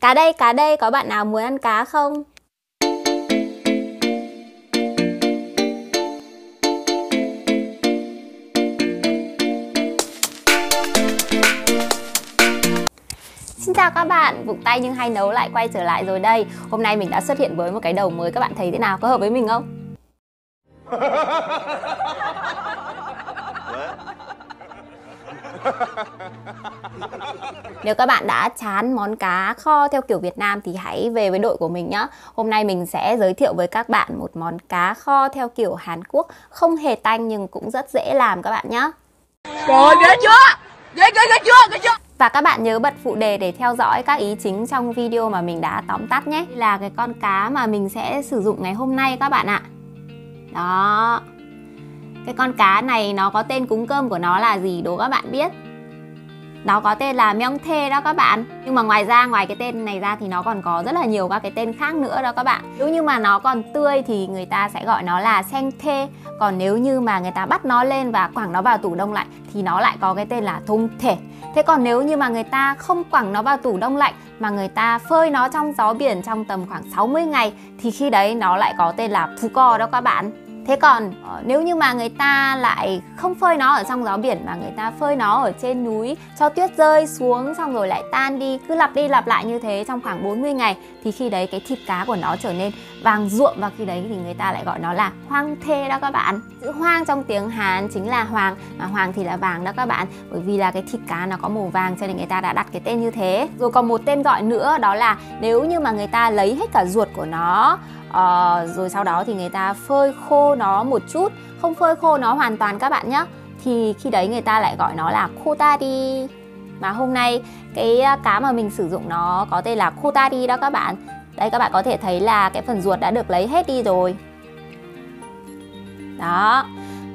Cá đây, cá đây, có bạn nào muốn ăn cá không? Xin chào các bạn, vụng tay nhưng hay nấu lại quay trở lại rồi đây Hôm nay mình đã xuất hiện với một cái đầu mới các bạn thấy thế nào, có hợp với mình không? Nếu các bạn đã chán món cá kho theo kiểu Việt Nam thì hãy về với đội của mình nhé. Hôm nay mình sẽ giới thiệu với các bạn một món cá kho theo kiểu Hàn Quốc không hề tanh nhưng cũng rất dễ làm các bạn nhé. Rồi ghê chưa? Ghê ghê ghê chưa? Ghê chưa? Và các bạn nhớ bật phụ đề để theo dõi các ý chính trong video mà mình đã tóm tắt nhé. Là cái con cá mà mình sẽ sử dụng ngày hôm nay các bạn ạ. Đó. Cái con cá này nó có tên cúng cơm của nó là gì đố các bạn biết? Nó có tên là Myong Thê đó các bạn. Nhưng mà ngoài ra, ngoài cái tên này ra thì nó còn có rất là nhiều các cái tên khác nữa đó các bạn. Nếu như mà nó còn tươi thì người ta sẽ gọi nó là sen Thê. Còn nếu như mà người ta bắt nó lên và quẳng nó vào tủ đông lạnh Thì nó lại có cái tên là Thung Thể Thế còn nếu như mà người ta không quẳng nó vào tủ đông lạnh Mà người ta phơi nó trong gió biển trong tầm khoảng 60 ngày Thì khi đấy nó lại có tên là Phu Co đó các bạn. Thế còn ờ, nếu như mà người ta lại không phơi nó ở trong gió biển mà người ta phơi nó ở trên núi cho tuyết rơi xuống xong rồi lại tan đi, cứ lặp đi lặp lại như thế trong khoảng 40 ngày thì khi đấy cái thịt cá của nó trở nên vàng ruộm và khi đấy thì người ta lại gọi nó là hoang thê đó các bạn. Chữ hoang trong tiếng Hàn chính là hoàng, mà hoàng thì là vàng đó các bạn, bởi vì là cái thịt cá nó có màu vàng cho nên người ta đã đặt cái tên như thế. Rồi còn một tên gọi nữa đó là nếu như mà người ta lấy hết cả ruột của nó à, rồi sau đó thì người ta phơi khô nó một chút. Không phơi khô nó hoàn toàn các bạn nhé thì khi đấy người ta lại gọi nó là kotari mà hôm nay cái à, cá mà mình sử dụng nó có tên là kotari đó các bạn. Đây các bạn có thể thấy là cái phần ruột đã được lấy hết đi rồi. Đó.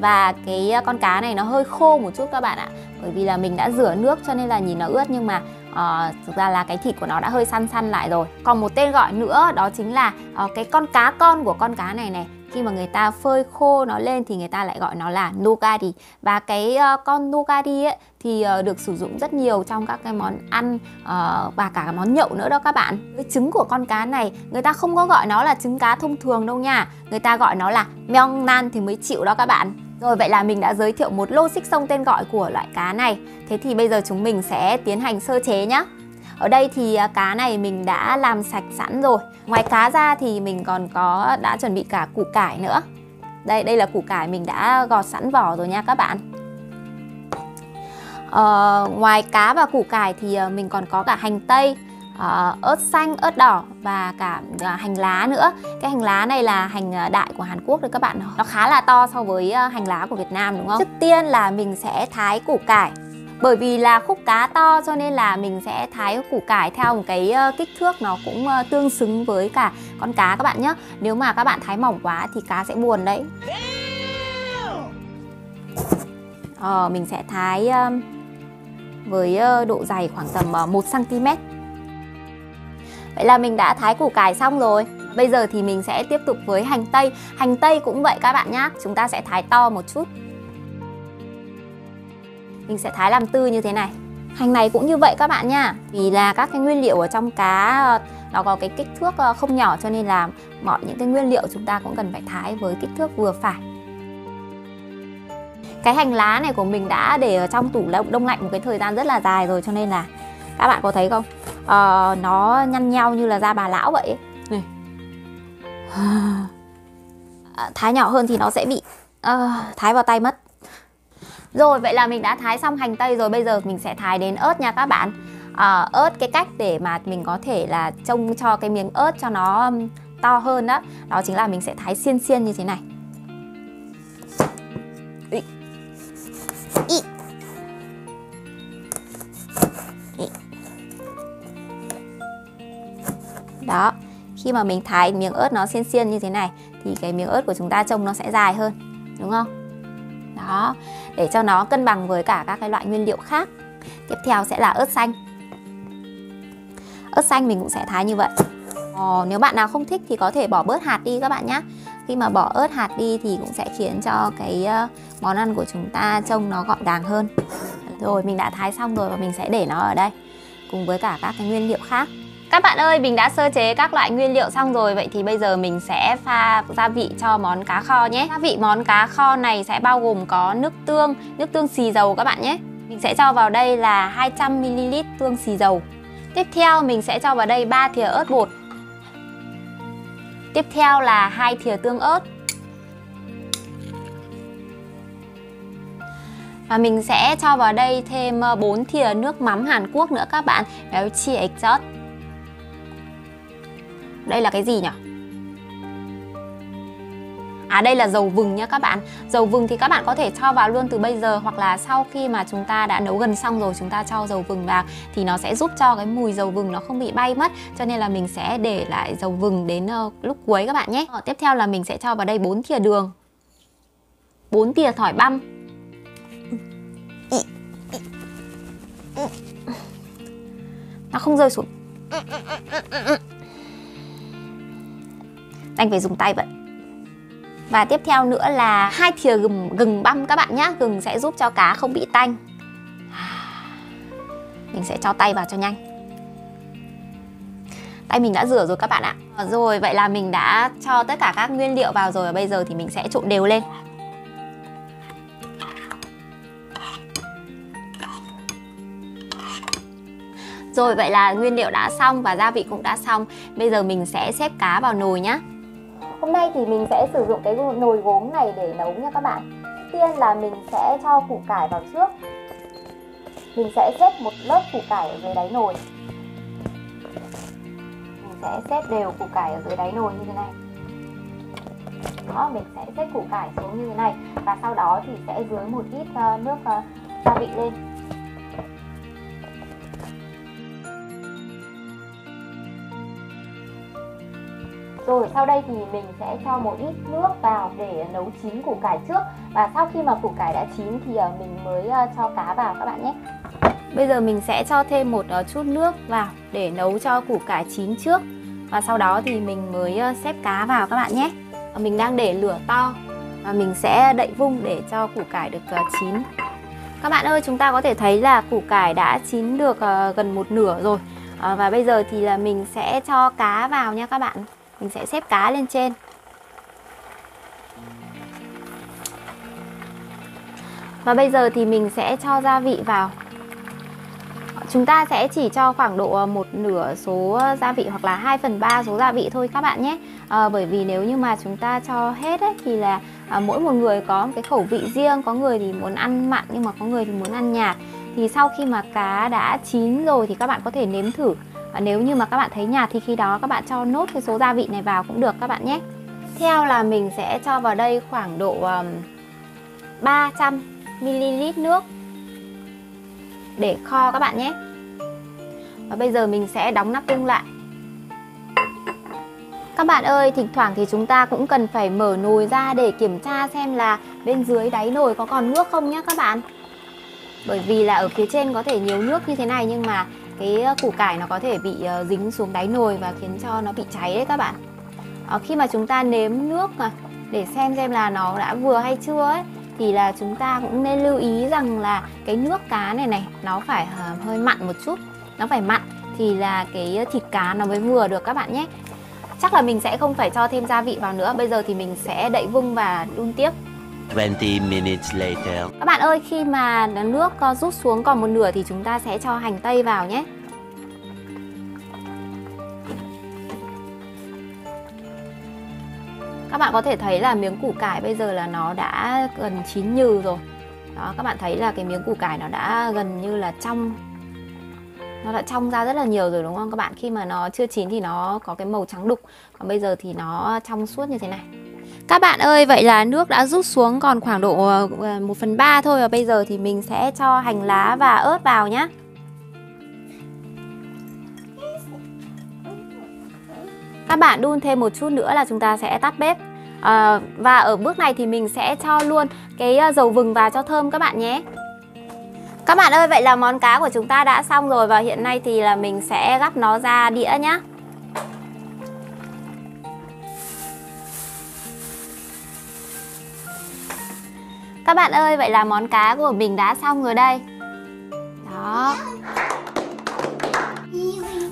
Và cái à, con cá này nó hơi khô một chút các bạn ạ. Bởi vì là mình đã rửa nước cho nên là nhìn nó ướt nhưng mà à, thực ra là cái thịt của nó đã hơi săn săn lại rồi. Còn một tên gọi nữa đó chính là à, cái con cá con của con cá này này. Khi mà người ta phơi khô nó lên thì người ta lại gọi nó là nogari và cái uh, con nogari ấy thì uh, được sử dụng rất nhiều trong các cái món ăn uh, và cả món nhậu nữa đó các bạn. Cái trứng của con cá này người ta không có gọi nó là trứng cá thông thường đâu nha. Người ta gọi nó là meong nan thì mới chịu đó các bạn rồi vậy là mình đã giới thiệu một lô xích sông tên gọi của loại cá này. Thế thì bây giờ chúng mình sẽ tiến hành sơ chế nhé ở đây thì à, cá này mình đã làm sạch sẵn rồi. Ngoài cá ra thì mình còn có đã chuẩn bị cả củ cải nữa. Đây, đây là củ cải mình đã gọt sẵn vỏ rồi nha các bạn. Ờ, Ngoài cá và củ cải thì à, mình còn có cả hành tây uh, ớt xanh, ớt đỏ và cả uh, hành lá nữa. Cái hành lá này là hành à, đại của Hàn Quốc đấy các bạn. Nó khá là to so với uh, hành lá của Việt Nam đúng không? Trước tiên là mình sẽ thái củ cải. Bởi vì là khúc cá to cho nên là mình sẽ thái củ cải theo một cái kích thước nó cũng tương xứng với cả con cá các bạn nhé. Nếu mà các bạn thái mỏng quá thì cá sẽ buồn đấy. Ờ, mình sẽ thái với độ dày khoảng tầm ờ, 1 cm Vậy là mình đã thái củ cải xong rồi. Bây giờ thì mình sẽ tiếp tục với hành tây. Hành tây cũng vậy các bạn nhé Chúng ta sẽ thái to một chút. Mình sẽ thái làm tư như thế này. Hành này cũng như vậy các bạn nha Vì là các cái nguyên liệu ở trong cá ờ, Nó có cái kích thước ờ, không nhỏ Cho nên là mọi những cái nguyên liệu chúng ta cũng cần phải thái với kích thước vừa phải. Cái hành lá này của mình đã để ở trong tủ đông lạnh một cái thời gian rất là dài rồi cho nên là các bạn có thấy không? Uh, nó nhăn nhau như là da bà lão vậy này. À, thái nhỏ hơn thì nó sẽ bị uh, thái vào tay mất. Rồi vậy là mình đã thái xong hành tây rồi bây giờ mình sẽ thái đến ớt nha các bạn. Uh, ớt cái cách để mà mình có thể là trông cho cái miếng ớt cho nó to hơn đó đó chính là mình sẽ thái xiên xiên như thế này khi mà mình thái miếng ớt nó xiên xiên như thế này thì cái miếng ớt của chúng ta trông nó sẽ dài hơn đúng không? Đó để cho nó cân bằng với cả các cái loại nguyên liệu khác. Tiếp theo sẽ là ớt xanh. Ớt xanh mình cũng sẽ thái như vậy. Ồ, nếu bạn nào không thích thì có thể bỏ bớt hạt đi các bạn nhé khi mà bỏ ớt hạt đi thì cũng sẽ khiến cho cái ờ, món ăn của chúng ta trông nó gọn gàng hơn. Rồi mình đã thái xong rồi và mình sẽ để nó ở đây cùng với cả các cái nguyên liệu khác. Các bạn ơi, mình đã sơ chế các loại nguyên liệu xong rồi. Vậy thì bây giờ mình sẽ pha gia vị cho món cá kho nhé. Gia vị món cá kho này sẽ bao gồm có nước tương, nước tương xì dầu các bạn nhé. Mình sẽ cho vào đây là 200ml tương xì dầu. Tiếp theo mình sẽ cho vào đây 3 thìa ớt bột. Tiếp theo là hai thìa tương ớt. Và mình sẽ cho vào đây thêm ờ, 4 thìa nước mắm Hàn Quốc nữa các bạn. Béo chi exhaust đây là cái gì nhỉ? À đây là dầu vừng nhá các bạn. Dầu vừng thì các bạn có thể cho vào luôn từ bây giờ Hoặc là sau khi mà chúng ta đã nấu gần xong rồi Chúng ta cho dầu vừng vào Thì nó sẽ giúp cho cái mùi dầu vừng nó không bị bay mất. Cho nên là mình sẽ để lại dầu vừng đến uh, lúc cuối các bạn nhé. Ờ, Tiếp theo là mình sẽ cho vào đây 4 thìa đường. 4 thìa tỏi băm. Nó không rơi xuống anh phải dùng tay vậy. Và tiếp theo nữa là hai thìa gừng gừng băm các bạn nhé gừng sẽ giúp cho cá không bị tanh. Mình sẽ cho tay vào cho nhanh. Tay mình đã rửa rồi các bạn ạ. Ờ, rồi, vậy là mình đã cho tất cả các nguyên liệu vào rồi và bây giờ thì mình sẽ trộn đều lên. Rồi, vậy là nguyên liệu đã xong và gia vị cũng đã xong. Bây giờ mình sẽ xếp cá vào nồi nhé Hôm nay thì mình sẽ sử dụng cái nồi gốm này để nấu nha các bạn. Tiên là mình sẽ cho củ cải vào trước. Mình sẽ xếp một lớp củ cải ở dưới đáy nồi. Mình sẽ xếp đều củ cải ở dưới đáy nồi như thế này. Đó, mình sẽ xếp củ cải xuống như thế này. Và sau đó thì sẽ dưới một ít uh, nước uh, gia vị lên. Rồi, sau đây thì mình sẽ cho một ít nước vào để nấu chín củ cải trước. Và sau khi mà củ cải đã chín thì ờ, mình mới ờ, cho cá vào các bạn nhé. Bây giờ mình sẽ cho thêm một ờ, chút nước vào để nấu cho củ cải chín trước. Và sau đó thì mình mới xếp cá vào các bạn nhé. Mình đang để lửa to và mình sẽ đậy vung để cho củ cải được chín. Các bạn ơi, chúng ta có thể thấy là củ cải đã chín được gần một nửa rồi. Và bây giờ thì là mình sẽ cho cá vào nha các bạn mình sẽ xếp cá lên trên. Và bây giờ thì mình sẽ cho gia vị vào. Chúng ta sẽ chỉ cho khoảng độ ờ, một nửa số ờ, gia vị hoặc là 2 phần 3 số gia vị thôi các bạn nhé. À, Bởi vì nếu như mà chúng ta cho hết ấy, thì là à, mỗi một người có một cái khẩu vị riêng Có người thì muốn ăn mặn nhưng mà có người thì muốn ăn nhạt. Thì sau khi mà cá đã chín rồi thì các bạn có thể nếm thử nếu như mà các bạn thấy nhạt thì khi đó các bạn cho nốt cái số gia vị này vào cũng được các bạn nhé. Theo là mình sẽ cho vào đây khoảng độ um, 300 ml nước để kho các bạn nhé. Và bây giờ mình sẽ đóng nắp tung lại. Các bạn ơi, thỉnh thoảng thì chúng ta cũng cần phải mở nồi ra để kiểm tra xem là bên dưới đáy nồi có còn nước không nhé các bạn. Bởi vì là ở phía trên có thể nhiều nước như thế này nhưng mà cái ờ, củ cải nó có thể bị ờ, dính xuống đáy nồi và khiến cho nó bị cháy đấy các bạn. À, khi mà chúng ta nếm nước mà để xem xem là nó đã vừa hay chưa ấy thì là chúng ta cũng nên lưu ý rằng là cái nước cá này này nó phải hơi mặn một chút nó phải mặn thì là cái thịt cá nó mới vừa được các bạn nhé. Chắc là mình sẽ không phải cho thêm gia vị vào nữa bây giờ thì mình sẽ đậy vung và đun tiếp. 20 minutes later. Các bạn ơi, khi mà nước rút xuống còn một nửa thì chúng ta sẽ cho hành tây vào nhé. Các bạn có thể thấy là miếng củ cải bây giờ là nó đã gần chín nhừ rồi. Đó, các bạn thấy là cái miếng củ cải nó đã gần như là trong nó đã trong ra rất là nhiều rồi đúng không các bạn khi mà nó chưa chín thì nó có cái màu trắng đục còn bây giờ thì nó trong suốt như thế này các bạn ơi, vậy là nước đã rút xuống còn khoảng độ ờ, 1 phần 3 thôi Và bây giờ thì mình sẽ cho hành lá và ớt vào nhé Các bạn đun thêm một chút nữa là chúng ta sẽ tắt bếp. À, Và ở bước này thì mình sẽ cho luôn cái ờ, dầu vừng vào cho thơm các bạn nhé. Các bạn ơi, vậy là món cá của chúng ta đã xong rồi Và hiện nay thì là mình sẽ gắp nó ra đĩa nhé Các bạn ơi, vậy là món cá của mình đã xong rồi đây. Đó.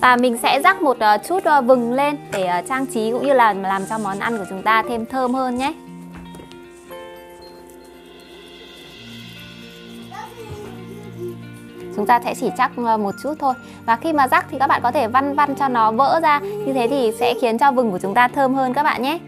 Và mình sẽ rắc một ờ, chút ờ, vừng lên để ờ, trang trí cũng như là làm cho món ăn của chúng ta thêm thơm hơn nhé. Chúng ta sẽ chỉ chắc một chút thôi. Và khi mà rắc thì các bạn có thể văn văn cho nó vỡ ra. Như thế thì sẽ khiến cho vừng của chúng ta thơm hơn các bạn nhé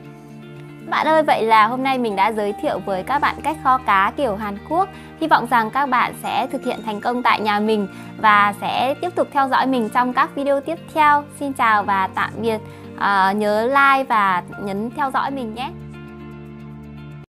bạn ơi, vậy là hôm nay mình đã giới thiệu với các bạn cách kho cá kiểu Hàn Quốc. Hy vọng rằng các bạn sẽ thực hiện thành công tại nhà mình và sẽ tiếp tục theo dõi mình trong các video tiếp theo. Xin chào và tạm biệt. À, nhớ like và nhấn theo dõi mình nhé.